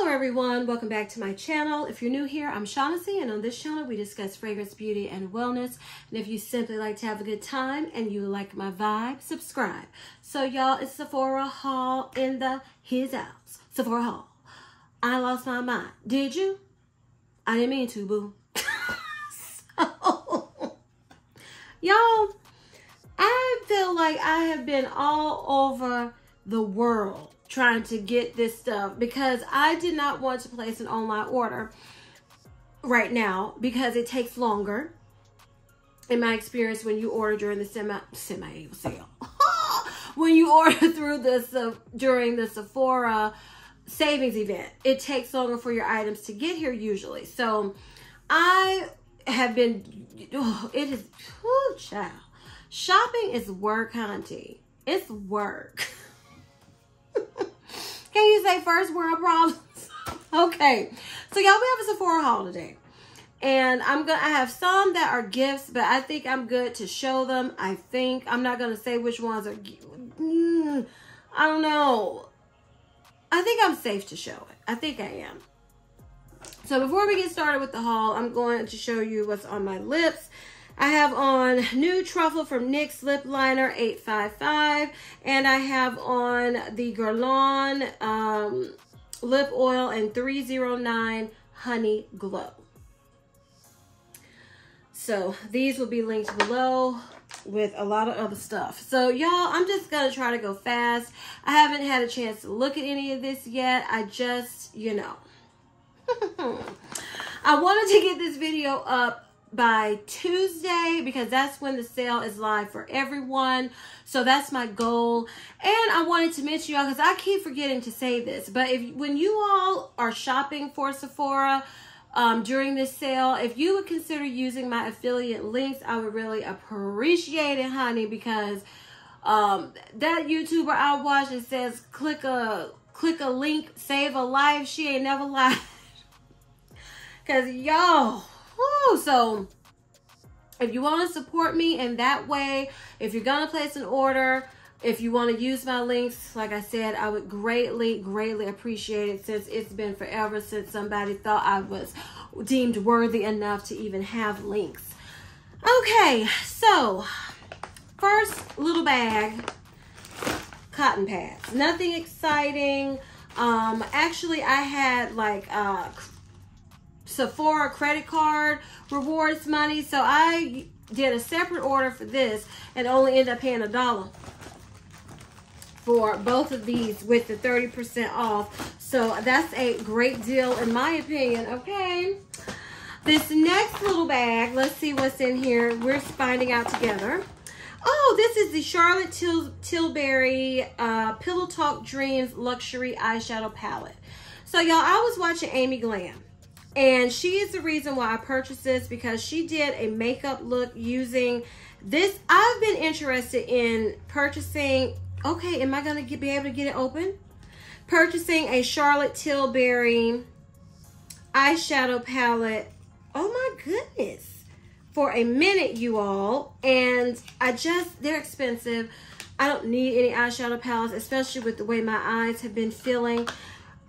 Hello everyone, welcome back to my channel. If you're new here, I'm Shaughnessy and on this channel we discuss fragrance, beauty, and wellness. And if you simply like to have a good time and you like my vibe, subscribe. So y'all, it's Sephora haul in the his house. Sephora haul. I lost my mind. Did you? I didn't mean to, boo. so, y'all, I feel like I have been all over the world trying to get this stuff because I did not want to place an online order right now because it takes longer. In my experience, when you order during the semi semi sale, when you order through this uh, during the Sephora savings event, it takes longer for your items to get here usually. So, I have been. Oh, it is. Oh, child. Shopping is work, hunty. It's work. Can you say first world problems? okay. So y'all, we have a Sephora haul today. And I'm gonna I have some that are gifts, but I think I'm good to show them. I think I'm not gonna say which ones are mm, I don't know. I think I'm safe to show it. I think I am. So before we get started with the haul, I'm going to show you what's on my lips. I have on Nude Truffle from NYX Lip Liner 855. And I have on the Guerlain um, Lip Oil and 309 Honey Glow. So these will be linked below with a lot of other stuff. So y'all, I'm just going to try to go fast. I haven't had a chance to look at any of this yet. I just, you know. I wanted to get this video up by Tuesday because that's when the sale is live for everyone. So that's my goal. And I wanted to mention y'all because I keep forgetting to say this. But if when you all are shopping for Sephora um, during this sale, if you would consider using my affiliate links, I would really appreciate it, honey, because um, that YouTuber I watched it says click a click a link, save a life. She ain't never lied. Cause y'all Woo! So if you want to support me in that way, if you're going to place an order, if you want to use my links, like I said, I would greatly, greatly appreciate it since it's been forever since somebody thought I was deemed worthy enough to even have links. Okay, so first little bag, cotton pads. Nothing exciting. Um, actually, I had like uh, Sephora credit card rewards money. So I did a separate order for this and only ended up paying a dollar for both of these with the 30% off. So that's a great deal in my opinion, okay? This next little bag, let's see what's in here. We're finding out together. Oh, this is the Charlotte Til Tilbury uh, Pillow Talk Dreams Luxury Eyeshadow Palette. So, y'all, I was watching Amy Glam. And she is the reason why I purchased this because she did a makeup look using this. I've been interested in purchasing, okay, am I going to be able to get it open? Purchasing a Charlotte Tilbury eyeshadow palette. Oh my goodness. For a minute, you all. And I just, they're expensive. I don't need any eyeshadow palettes, especially with the way my eyes have been feeling.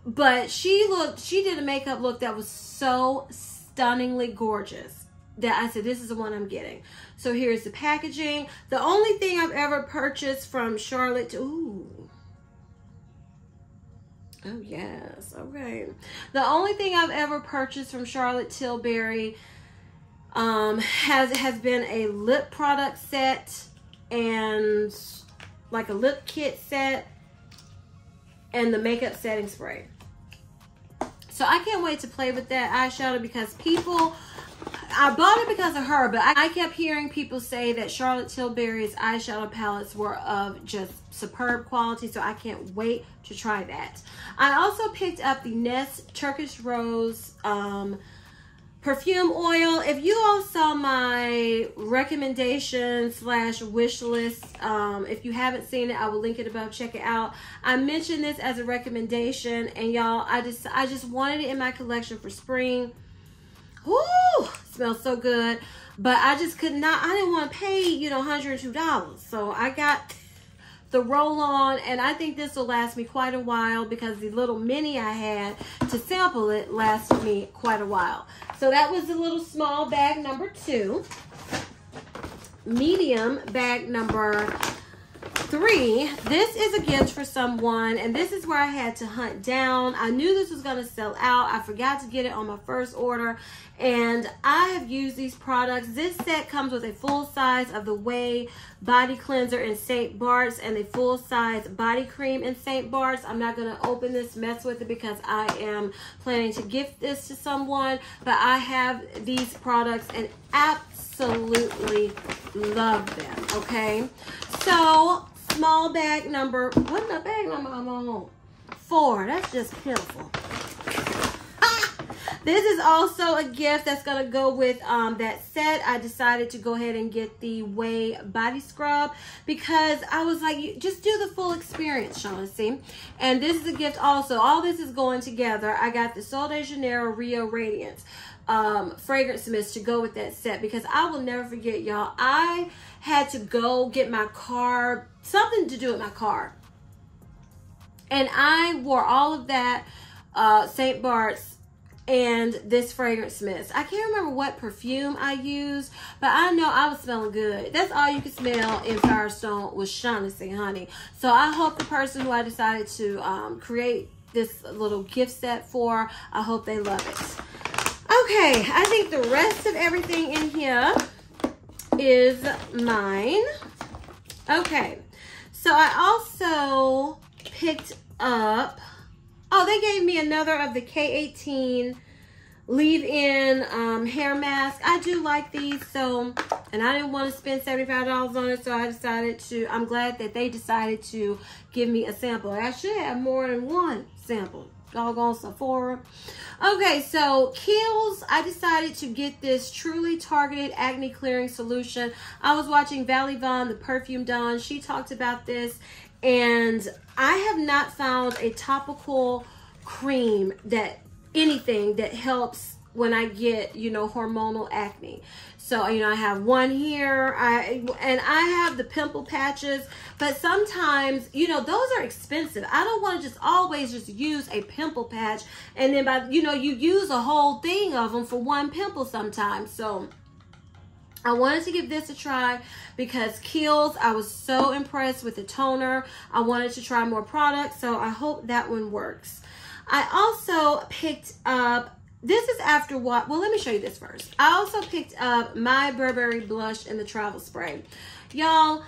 But she looked, she did a makeup look that was so stunningly gorgeous that I said, this is the one I'm getting. So here's the packaging. The only thing I've ever purchased from Charlotte, ooh. Oh, yes. Okay. The only thing I've ever purchased from Charlotte Tilbury um, has, has been a lip product set and like a lip kit set and the makeup setting spray. So I can't wait to play with that eyeshadow because people, I bought it because of her, but I, kept hearing people say that Charlotte Tilbury's eyeshadow palettes were of just superb quality. So I can't wait to try that. I also picked up the Nest Turkish Rose um, perfume oil. If you all saw my recommendation slash wish list um, if you haven't seen it i will link it above. Check it out. I mentioned this as a recommendation and y'all i just i just wanted it in my collection for spring. Woo! smells so good. But i just could not i didn't want to pay you know 102 dollars. So i got the roll-on and I think this will last me quite a while because the little mini I had to sample it lasted me quite a while. So that was the little small bag number two. Medium bag number three, this is a gift for someone, and this is where I had to hunt down. I knew this was going to sell out. I forgot to get it on my first order, and I have used these products. This set comes with a full size of the Ouai Body Cleanser in St. Bart's and a full size body cream in St. Bart's. I'm not going to open this, mess with it, because I am planning to gift this to someone, but I have these products and absolutely love them, okay? So small bag number, what the bag number I'm on? Four. That's just pitiful. This is also a gift that's going to go with um, that set. I decided to go ahead and get the Ouai Body Scrub because I was like, just do the full experience, Shaughnessy. And this is a gift also. All this is going together. I got the Sol de Janeiro Rio Radiance um, fragrance mist to go with that set because I will never forget, y'all. I had to go get my car, something to do with my car. And I wore all of that uh, St. Bart's and this fragrance mist. I can't remember what perfume I used, but I know I was smelling good. That's all you could smell in Firestone was Shaughnessy, honey. So I hope the person who I decided to um, create this little gift set for, I hope they love it. Okay, I think the rest of everything in here is mine. Okay, so I also picked up, oh, they gave me another of the K18 leave-in um, hair mask. I do like these, so, and I didn't want to spend $75 on it, so I decided to, I'm glad that they decided to give me a sample. I should have more than one sample doggone Sephora. Okay, so Kiehl's, I decided to get this truly targeted acne clearing solution. I was watching Valley Vaughn, the Perfume Dawn. She talked about this, and I have not found a topical cream that anything that helps when I get, you know, hormonal acne. So, you know, I have one here, I and I have the pimple patches, but sometimes, you know, those are expensive. I don't want to just always just use a pimple patch and then by, you know, you use a whole thing of them for one pimple sometimes. So, I wanted to give this a try because Kiehl's, I was so impressed with the toner. I wanted to try more products, so I hope that one works. I also picked up this is after what well let me show you this first i also picked up my burberry blush in the travel spray y'all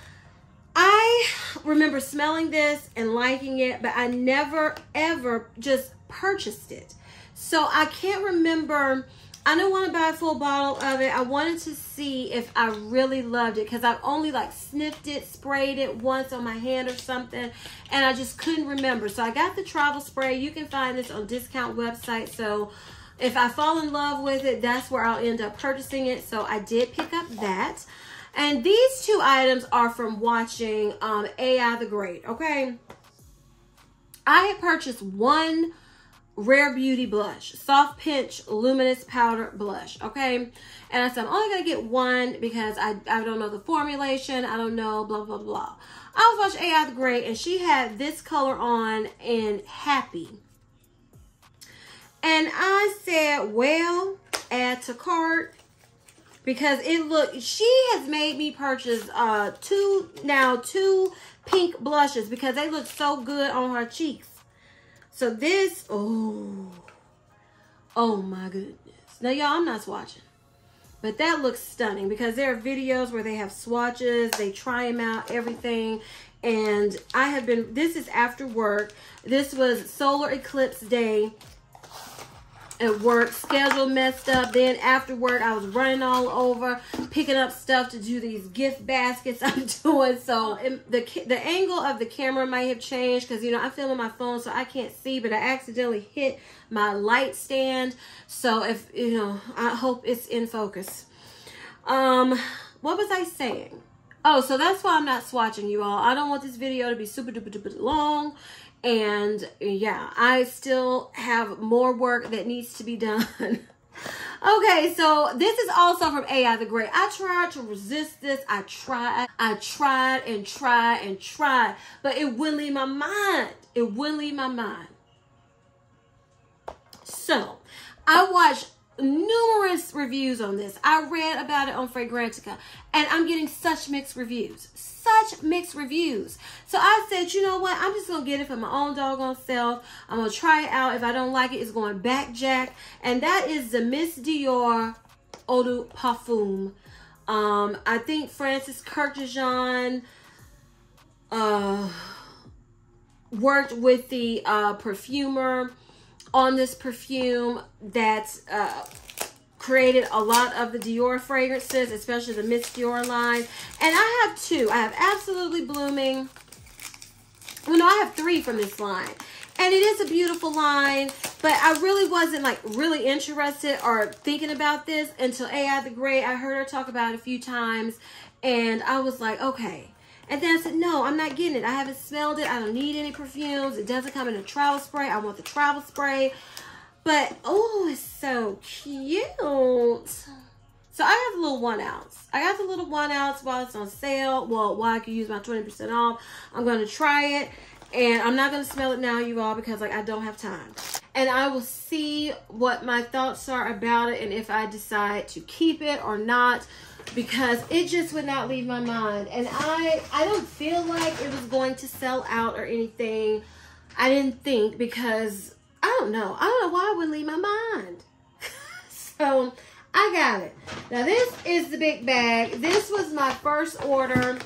i remember smelling this and liking it but i never ever just purchased it so i can't remember I don't want to buy a full bottle of it. I wanted to see if I really loved it because I've only like sniffed it, sprayed it once on my hand or something, and I just couldn't remember. So I got the travel spray. You can find this on discount website. So if I fall in love with it, that's where I'll end up purchasing it. So I did pick up that. And these two items are from watching um, AI the Great, okay? I had purchased one Rare Beauty blush, Soft Pinch Luminous Powder Blush, okay? And I said, I'm only going to get one because I, I don't know the formulation. I don't know, blah, blah, blah. I was watching AI the Great, and she had this color on in Happy. And I said, well, add to cart because it look she has made me purchase uh two now two pink blushes because they look so good on her cheeks. So this, oh, oh my goodness. Now y'all, I'm not swatching. But that looks stunning because there are videos where they have swatches, they try them out, everything. And I have been, this is after work. This was solar eclipse day at work, schedule messed up. Then after work, I was running all over, picking up stuff to do these gift baskets I'm doing. So the the angle of the camera might have changed because, you know, I'm filming my phone so I can't see, but I accidentally hit my light stand. So if, you know, I hope it's in focus. Um, what was I saying? Oh, so that's why I'm not swatching you all. I don't want this video to be super duper duper long. And yeah, I still have more work that needs to be done. Okay, so this is also from AI the Great. I tried to resist this. I tried, I tried and tried and tried, but it wouldn't leave my mind. It wouldn't leave my mind. So, I watched numerous reviews on this. I read about it on Fragrantica, and I'm getting such mixed reviews. Such mixed reviews. So I said, you know what? I'm just going to get it for my own doggone self. I'm going to try it out. If I don't like it, it's going back jack. And that is the Miss Dior Eau de Parfum. Um, I think Francis Kurkdjian uh, worked with the uh, perfumer on this perfume that's uh, created a lot of the Dior fragrances, especially the Miss Dior line. And I have two. I have Absolutely Blooming. Well, no, I have three from this line. And it is a beautiful line, but I really wasn't like really interested or thinking about this until AI the Great. I heard her talk about it a few times and I was like, okay. And then I said, no, I'm not getting it. I haven't smelled it. I don't need any perfumes. It doesn't come in a travel spray. I want the travel spray. But, oh, it's so cute. So I have a little one ounce. I got the little one ounce while it's on sale. Well, while I can use my 20% off. I'm going to try it. And I'm not going to smell it now, you all, because like I don't have time. And I will see what my thoughts are about it and if I decide to keep it or not because it just would not leave my mind. And I, I don't feel like it was going to sell out or anything. I didn't think because, I don't know. I don't know why it wouldn't leave my mind. so, I got it. Now, this is the big bag. This was my first order.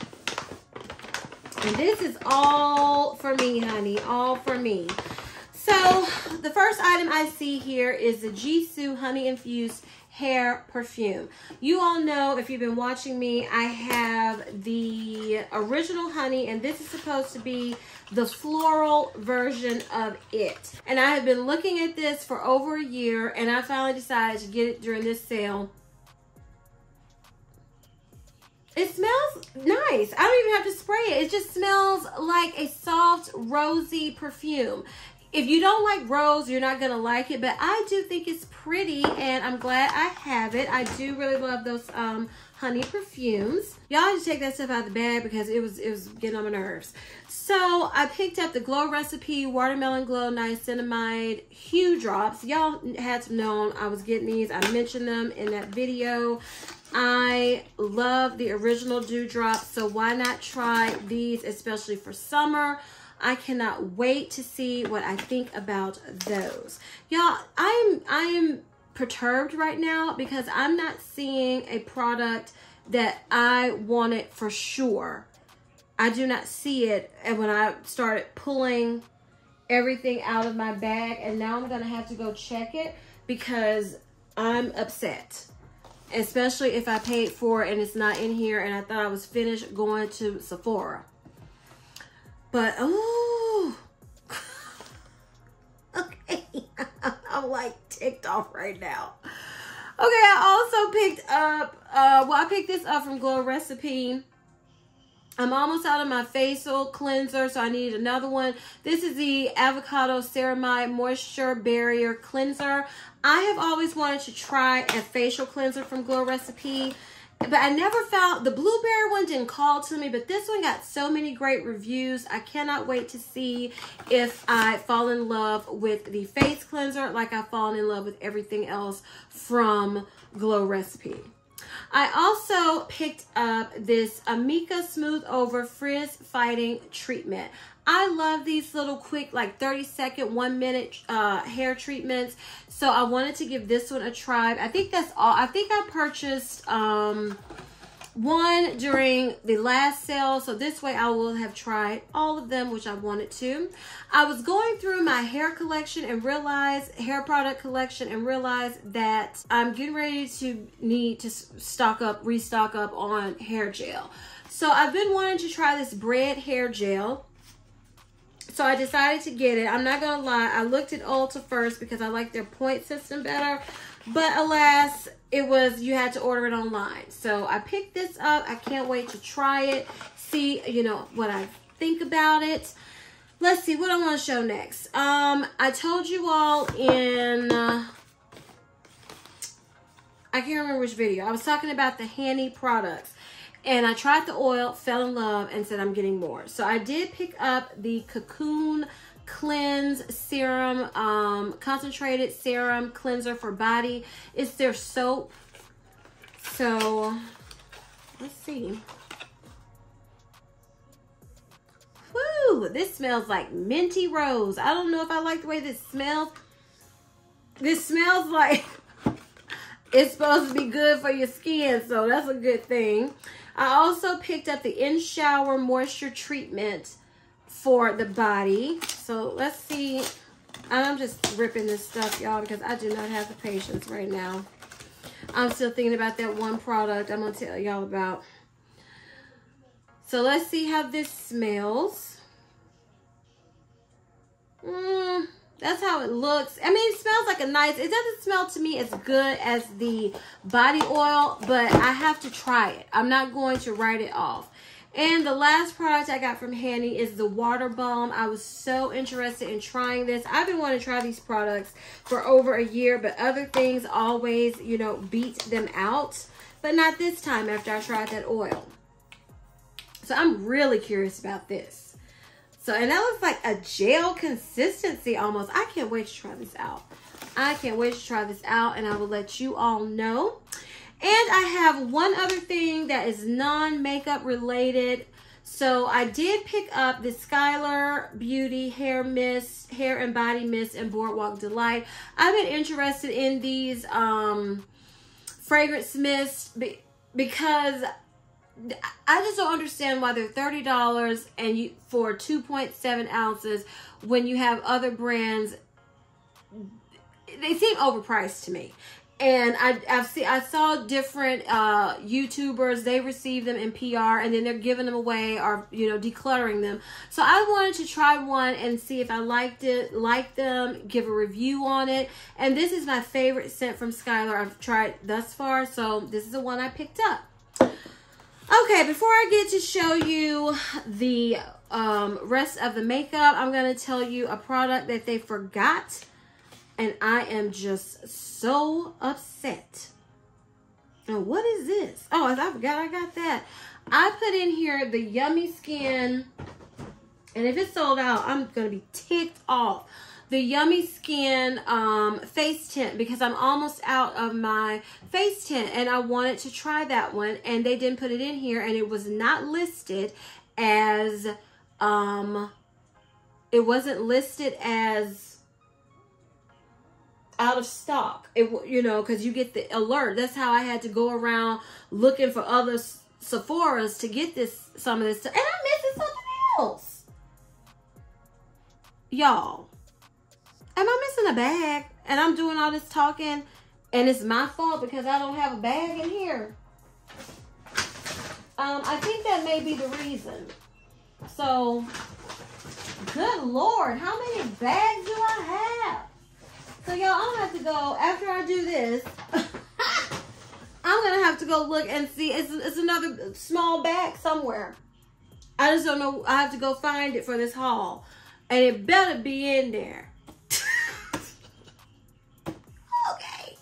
And this is all for me, honey. All for me. So, the first item I see here is the Gisou Honey Infused hair perfume. You all know, if you've been watching me, I have the original honey, and this is supposed to be the floral version of it. And I have been looking at this for over a year, and I finally decided to get it during this sale. It smells nice. I don't even have to spray it. It just smells like a soft, rosy perfume if you don't like rose, you're not going to like it. But I do think it's pretty, and I'm glad I have it. I do really love those um, honey perfumes. Y'all just take that stuff out of the bag because it was it was getting on my nerves. So I picked up the Glow Recipe Watermelon Glow Niacinamide Hue Drops. Y'all had to know I was getting these. I mentioned them in that video. I love the original Dewdrops, so why not try these, especially for summer. I cannot wait to see what I think about those. Y'all, I am I am perturbed right now because I'm not seeing a product that I wanted for sure. I do not see it and when I started pulling everything out of my bag and now I'm going to have to go check it because I'm upset. Especially if I paid for it and it's not in here and I thought I was finished going to Sephora. But, oh, okay. I'm like ticked off right now. Okay, I also picked up, uh, well, I picked this up from Glow Recipe. I'm almost out of my facial cleanser, so I need another one. This is the Avocado Ceramide Moisture Barrier Cleanser. I have always wanted to try a facial cleanser from Glow Recipe. But I never found, the blueberry one didn't call to me, but this one got so many great reviews. I cannot wait to see if I fall in love with the face cleanser like I've fallen in love with everything else from Glow Recipe. I also picked up this Amika Smooth Over Frizz Fighting Treatment. I love these little quick, like 30 second, one minute uh, hair treatments. So I wanted to give this one a try. I think that's all. I think I purchased um, one during the last sale. So this way I will have tried all of them, which I wanted to. I was going through my hair collection and realized, hair product collection and realized that I'm getting ready to need to stock up, restock up on hair gel. So I've been wanting to try this bread hair gel. So I decided to get it. I'm not going to lie. I looked at Ulta first because I like their point system better. But alas, it was, you had to order it online. So I picked this up. I can't wait to try it. See, you know, what I think about it. Let's see what I want to show next. Um, I told you all in... Uh, I can't remember which video. I was talking about the Hanni products. And I tried the oil, fell in love, and said I'm getting more. So I did pick up the Cocoon Cleanse Serum, um, Concentrated Serum Cleanser for Body. It's their soap. So, let's see. Woo! This smells like minty rose. I don't know if I like the way this smells. This smells like it's supposed to be good for your skin, so that's a good thing. I also picked up the In Shower Moisture Treatment for the body. So let's see. I'm just ripping this stuff, y'all, because I do not have the patience right now. I'm still thinking about that one product I'm going to tell y'all about. So let's see how this smells. Mmm. That's how it looks. I mean, it smells like a nice, it doesn't smell to me as good as the body oil, but I have to try it. I'm not going to write it off. And the last product I got from Hanni is the Water Balm. I was so interested in trying this. I've been wanting to try these products for over a year, but other things always, you know, beat them out. But not this time after I tried that oil. So I'm really curious about this. So, and that looks like a gel consistency almost. I can't wait to try this out. I can't wait to try this out and I will let you all know. And I have one other thing that is non-makeup related. So I did pick up the Skylar Beauty Hair Mist, Hair and Body Mist and Boardwalk Delight. I've been interested in these um, fragrance mists because I just don't understand why they're thirty dollars and you for two point seven ounces when you have other brands. They seem overpriced to me, and I I've seen I saw different uh, YouTubers they receive them in PR and then they're giving them away or you know decluttering them. So I wanted to try one and see if I liked it, like them, give a review on it. And this is my favorite scent from Skylar I've tried thus far. So this is the one I picked up. Okay, before I get to show you the um, rest of the makeup, I'm going to tell you a product that they forgot. And I am just so upset. And what is this? Oh, I forgot I got that. I put in here the Yummy Skin. And if it's sold out, I'm going to be ticked off the Yummy Skin um, face tint because I'm almost out of my face tint and I wanted to try that one and they didn't put it in here and it was not listed as, um, it wasn't listed as out of stock. It you know because you get the alert. That's how I had to go around looking for other Sephora's to get this some of this stuff. And I'm missing something else, y'all am I missing a bag? And I'm doing all this talking and it's my fault because I don't have a bag in here. Um, I think that may be the reason. So, good Lord, how many bags do I have? So, y'all, I'm to have to go, after I do this, I'm to have to go look and see. It's, it's another small bag somewhere. I just don't know. I have to go find it for this haul. And it better be in there. Okay.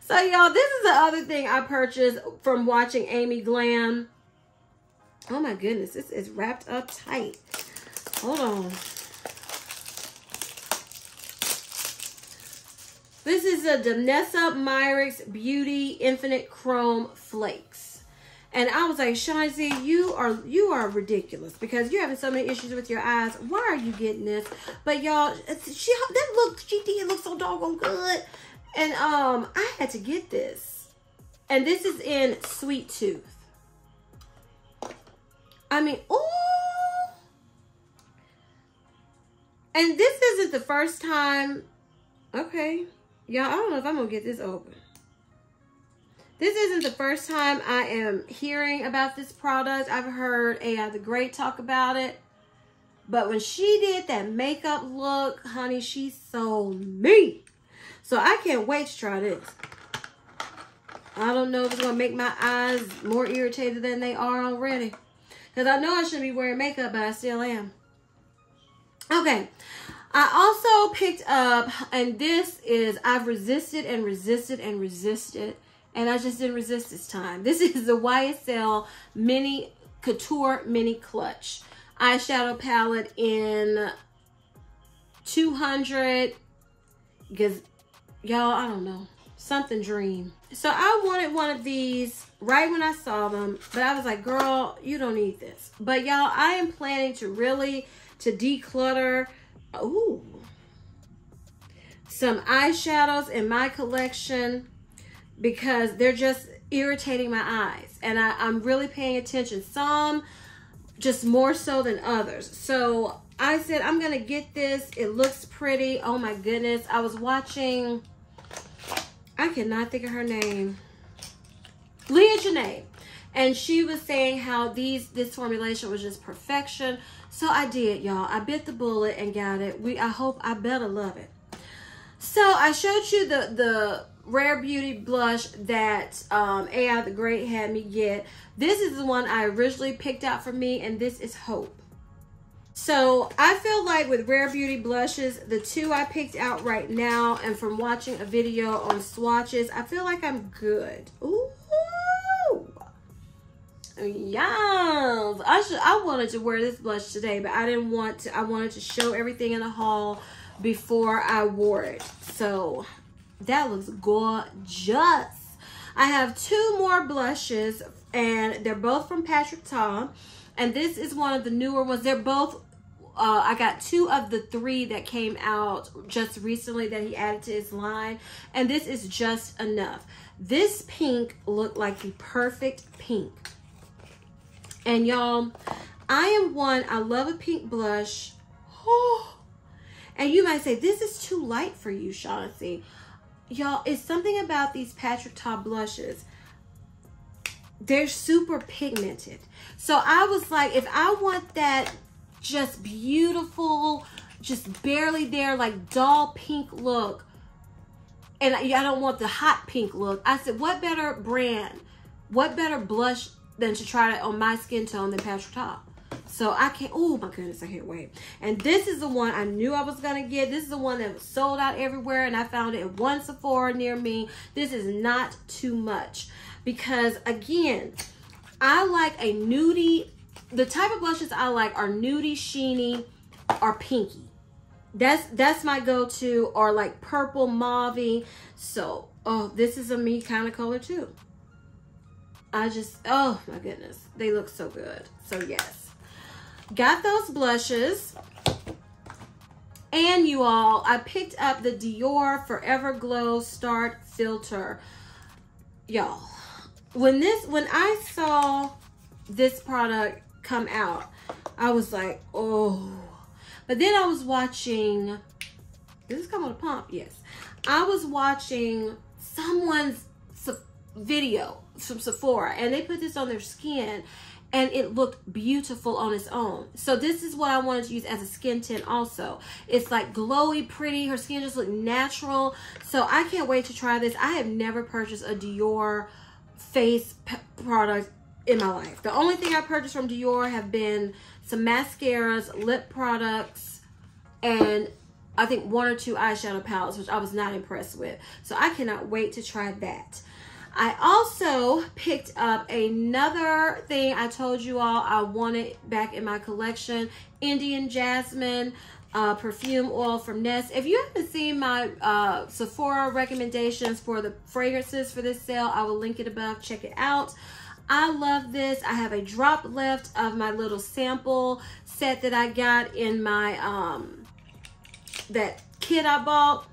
So, y'all, this is the other thing I purchased from watching Amy Glam. Oh, my goodness. This is wrapped up tight. Hold on. This is a Danessa Myricks Beauty Infinite Chrome Flakes. And I was like, Shanzi, you are you are ridiculous because you're having so many issues with your eyes. Why are you getting this? But y'all, she that look she did look so doggone good. And um, I had to get this. And this is in Sweet Tooth. I mean, oh. And this isn't the first time. Okay. Y'all, I don't know if I'm going to get this open. This isn't the first time I am hearing about this product. I've heard A.I. the Great talk about it. But when she did that makeup look, honey, she sold me. So I can't wait to try this. I don't know if it's going to make my eyes more irritated than they are already. Because I know I shouldn't be wearing makeup, but I still am. Okay. I also picked up, and this is, I've resisted and resisted and resisted, And I just didn't resist this time. This is the YSL Mini Couture Mini Clutch eyeshadow palette in 200 because y'all i don't know something dream so i wanted one of these right when i saw them but i was like girl you don't need this but y'all i am planning to really to declutter ooh some eyeshadows in my collection because they're just irritating my eyes and I, i'm really paying attention some just more so than others. So I said, I'm going to get this. It looks pretty. Oh my goodness. I was watching, I cannot think of her name. Leah Janae. And she was saying how these this formulation was just perfection. So I did, y'all. I bit the bullet and got it. We I hope I better love it. So I showed you the the Rare Beauty blush that um, AI the Great had me get. This is the one I originally picked out for me, and this is Hope. So I feel like with Rare Beauty blushes, the two I picked out right now, and from watching a video on swatches, I feel like I'm good. Ooh. Yes, I should. I wanted to wear this blush today, but I didn't want to. I wanted to show everything in the haul before I wore it. So that looks gorgeous. I have two more blushes and they're both from Patrick Ta. And this is one of the newer ones. They're both, uh, I got two of the three that came out just recently that he added to his line. And this is just enough. This pink looked like the perfect pink. And y'all, I am one, I love a pink blush. Oh, and you might say, this is too light for you, Shaughnessy. Y'all, it's something about these Patrick Ta blushes. They're super pigmented. So I was like, if I want that just beautiful, just barely there, like dull pink look, and I don't want the hot pink look, I said, what better brand, what better blush than to try it on my skin tone than Patrick Ta? So I can't, oh my goodness, I can't wait. And this is the one I knew I was going to get. This is the one that was sold out everywhere and I found it at one Sephora near me. This is not too much because again, I like a nudie, the type of blushes I like are nudie, sheeny, or pinky. That's that's my go-to or like purple, mauve So, oh, this is a me kind of color too. I just, oh my goodness. They look so good. So yes. Got those blushes. And you all, I picked up the Dior Forever Glow Star Filter. Y'all, when this, when I saw this product come out, I was like, oh. But then I was watching, this is with a pump? Yes. I was watching someone's video from Sephora and they put this on their skin and it looked beautiful on its own. So this is what I wanted to use as a skin tint also. It's like glowy, pretty. Her skin just looked natural. So I can't wait to try this. I have never purchased a Dior face product in my life. The only thing I purchased from Dior have been some mascaras, lip products, and I think one or two eyeshadow palettes, which I was not impressed with. So I cannot wait to try that. I also picked up another thing I told you all I wanted back in my collection. Indian Jasmine uh, perfume oil from Nest. If you haven't seen my uh, Sephora recommendations for the fragrances for this sale, I will link it above. Check it out. I love this. I have a drop left of my little sample set that I got in my, um, that kit I bought.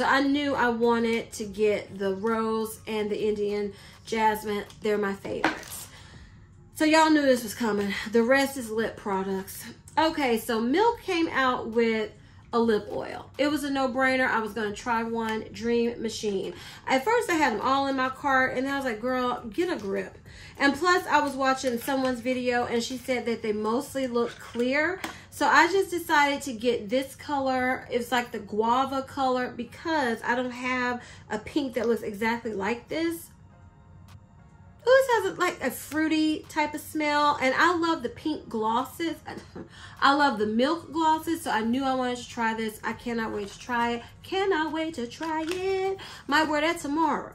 So I knew I wanted to get the rose and the Indian jasmine. They're my favorites. So y'all knew this was coming. The rest is lip products. Okay, so Milk came out with a lip oil. It was a no-brainer. I was going to try one, Dream Machine. At first, I had them all in my cart, and I was like, girl, get a grip. And plus, I was watching someone's video, and she said that they mostly look clear. So I just decided to get this color. It's like the guava color because I don't have a pink that looks exactly like this. This has like a fruity type of smell. And I love the pink glosses. I love the milk glosses. So I knew I wanted to try this. I cannot wait to try it. Cannot wait to try it. Might wear that tomorrow.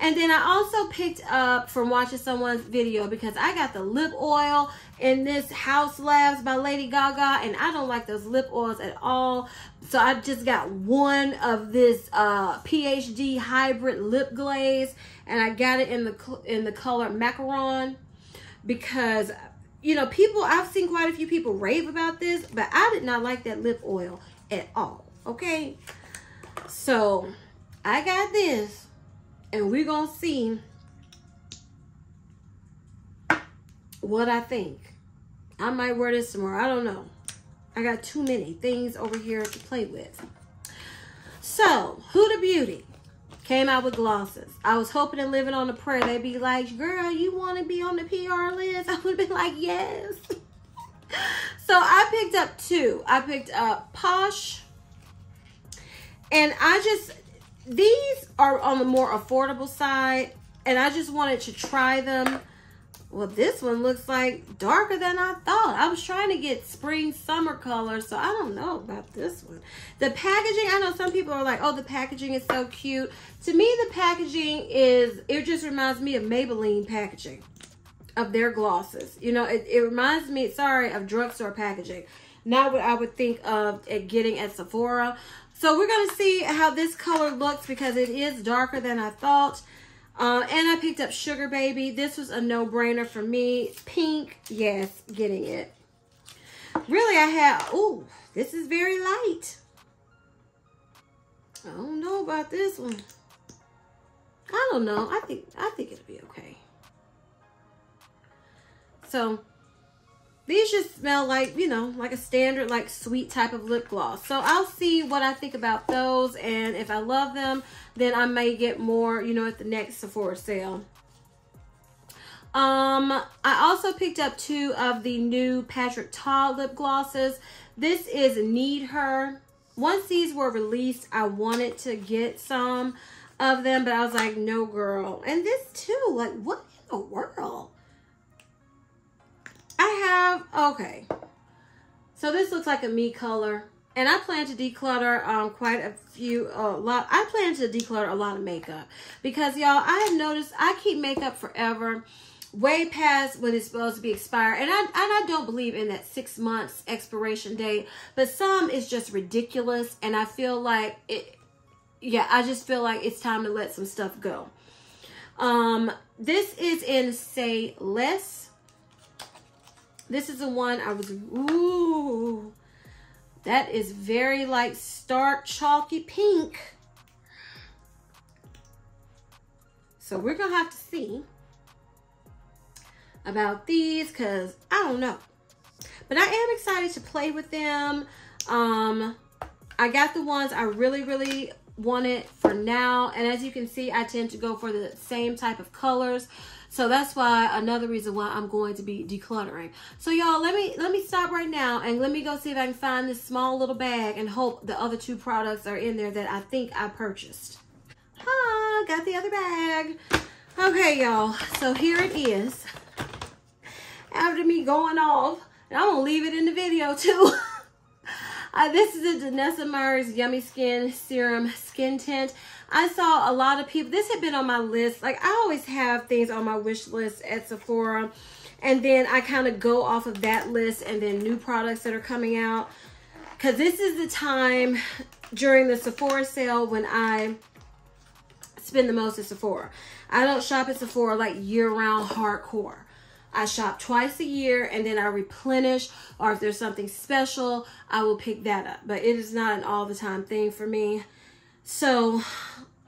And then I also picked up from watching someone's video because I got the lip oil in this Haus Labs by Lady Gaga and I don't like those lip oils at all. So I just got one of this uh, PhD hybrid lip glaze and I got it in the in the color macaron because you know people I've seen quite a few people rave about this but I did not like that lip oil at all okay so I got this and we're gonna see what I think I might wear this tomorrow I don't know I got too many things over here to play with so Huda Beauty Came out with glosses. I was hoping and living on the prayer they'd be like, girl, you want to be on the PR list? I would have been like, yes. so I picked up two. I picked up Posh. And I just, these are on the more affordable side. And I just wanted to try them well, this one looks like darker than I thought. I was trying to get spring summer colors, so I don't know about this one. The packaging, I know some people are like, oh, the packaging is so cute. To me, the packaging is, it just reminds me of Maybelline packaging of their glosses. You know, it, it reminds me, sorry, of drugstore packaging. Not what I would think of at getting at Sephora. So we're going to see how this color looks because it is darker than I thought. Uh, and I picked up Sugar Baby. This was a no-brainer for me. Pink, yes, getting it. Really, I have, oh, this is very light. I don't know about this one. I don't know. I think I think it'll be okay. So these just smell like, you know, like a standard, like sweet type of lip gloss. So I'll see what I think about those. And if I love them, then I may get more, you know, at the next Sephora sale. Um, I also picked up two of the new Patrick Ta lip glosses. This is Need Her. Once these were released, I wanted to get some of them, but I was like, no, girl. And this too, like, what in the world? I have, okay. So this looks like a me color. And I plan to declutter um, quite a few, a lot. I plan to declutter a lot of makeup. Because, y'all, I have noticed I keep makeup forever. Way past when it's supposed to be expired. And I, and I don't believe in that six months expiration date. But some is just ridiculous. And I feel like it, yeah, I just feel like it's time to let some stuff go. Um, this is in Say Less. This is the one I was, ooh, that is very like stark chalky pink. So we're to have to see about these because I don't know. But I am excited to play with them. Um, I got the ones I really, really wanted for now. And as you can see, I tend to go for the same type of colors. So that's why another reason why I'm going to be decluttering. So y'all, let me let me stop right now and let me go see if I can find this small little bag and hope the other two products are in there that I think I purchased. Ah, got the other bag. Okay, y'all. So here it is. After me going off, and I'm gonna leave it in the video too. uh, this is a Danessa Myricks Yummy Skin Serum Skin Tint. I saw a lot of people, this had been on my list. Like I always have things on my wish list at Sephora. And then I kind of go off of that list and then new products that are coming out. Because this is the time during the Sephora sale when I spend the most at Sephora. I don't shop at Sephora like year-round hardcore. I shop twice a year and then I replenish or if there's something special, I will pick that up. But it is not an all the time thing for me. So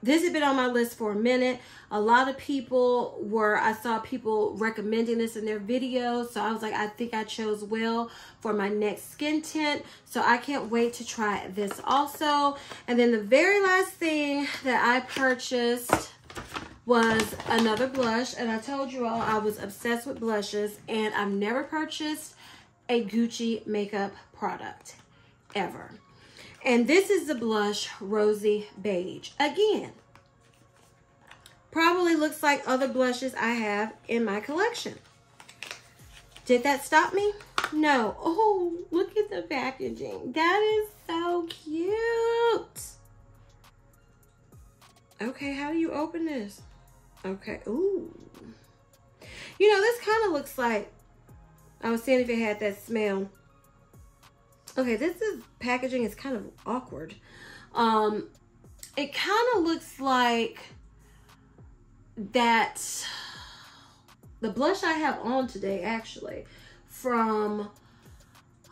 this had been on my list for a minute. A lot of people were, I saw people recommending this in their videos. So I was like, I think I chose well for my next skin tint. So I can't wait to try this also. And then the very last thing that I purchased was another blush. And I told you all I was obsessed with blushes. And I've never purchased a Gucci makeup product ever. And this is the blush Rosy Beige. Again, probably looks like other blushes I have in my collection. Did that stop me? No. Oh, look at the packaging. That is so cute. Okay, how do you open this? Okay. Ooh. You know, this kind of looks like, I was seeing if it had that smell. Okay, this is, packaging is kind of awkward. Um, it kind of looks like that, the blush I have on today, actually, from,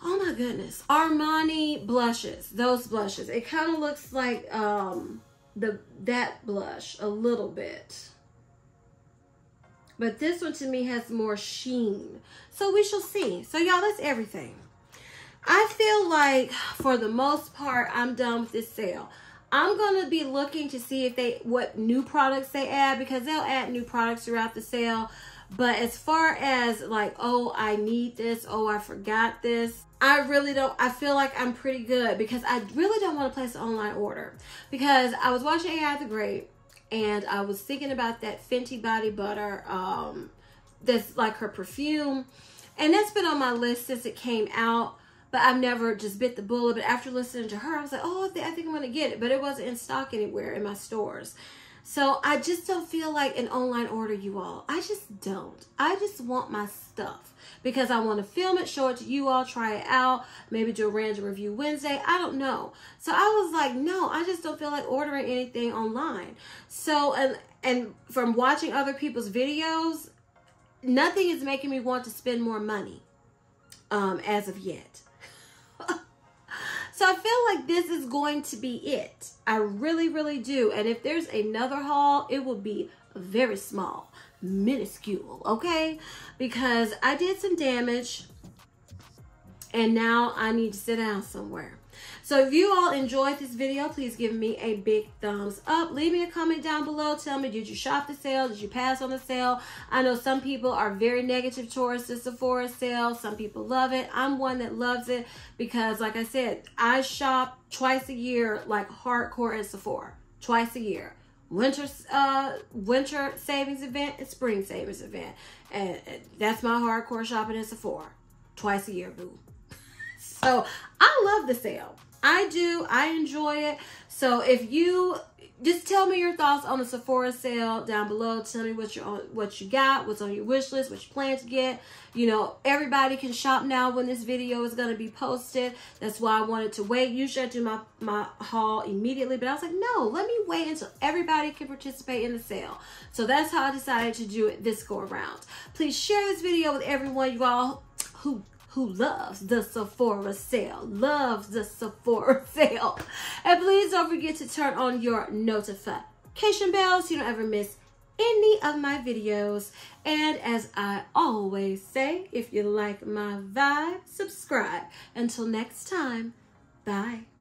oh my goodness, Armani blushes, those blushes. It kind of looks like, um, the that blush a little bit. But this one to me has more sheen. So we shall see. So y'all, that's everything. I feel like for the most part, I'm done with this sale. I'm going to be looking to see if they, what new products they add because they'll add new products throughout the sale. But as far as like, oh, I need this, oh, I forgot this, I really don't, I feel like I'm pretty good because I really don't want to place an online order. Because I was watching AI the Great and I was thinking about that Fenty body butter um, that's like her perfume. And that's been on my list since it came out but I've never just bit the bullet. But after listening to her, I was like, oh, I think I'm going to get it. But it wasn't in stock anywhere in my stores. So I just don't feel like an online order, you all. I just don't. I just want my stuff because I want to film it, show it to you all, try it out, maybe do a random review Wednesday. I don't know. So I was like, no, I just don't feel like ordering anything online. So, and, and from watching other people's videos, nothing is making me want to spend more money um, as of yet. So I feel like this is going to be it. I really, really do. And if there's another haul, it will be very small, minuscule, okay? Because I did some damage and now I need to sit down somewhere. So if you all enjoyed this video, please give me a big thumbs up. Leave me a comment down below. Tell me, did you shop the sale? Did you pass on the sale? I know some people are very negative towards the Sephora sale. Some people love it. I'm one that loves it because, like I said, I shop twice a year like hardcore at Sephora. Twice a year winter uh winter savings event and spring savings event and that's my hardcore shopping at Sephora twice a year boo so I love the sale I do. I enjoy it. So if you just tell me your thoughts on the Sephora sale down below. Tell me what you what you got, what's on your wish list, what you plan to get. You know, everybody can shop now when this video is going to be posted. That's why I wanted to wait. Usually I do my, my haul immediately, but I was like, no, let me wait until everybody can participate in the sale. So that's how I decided to do it this go around. Please share this video with everyone you all who who loves the Sephora sale, loves the Sephora sale. And please don't forget to turn on your notification bell so you don't ever miss any of my videos. And as I always say, if you like my vibe, subscribe. Until next time, bye.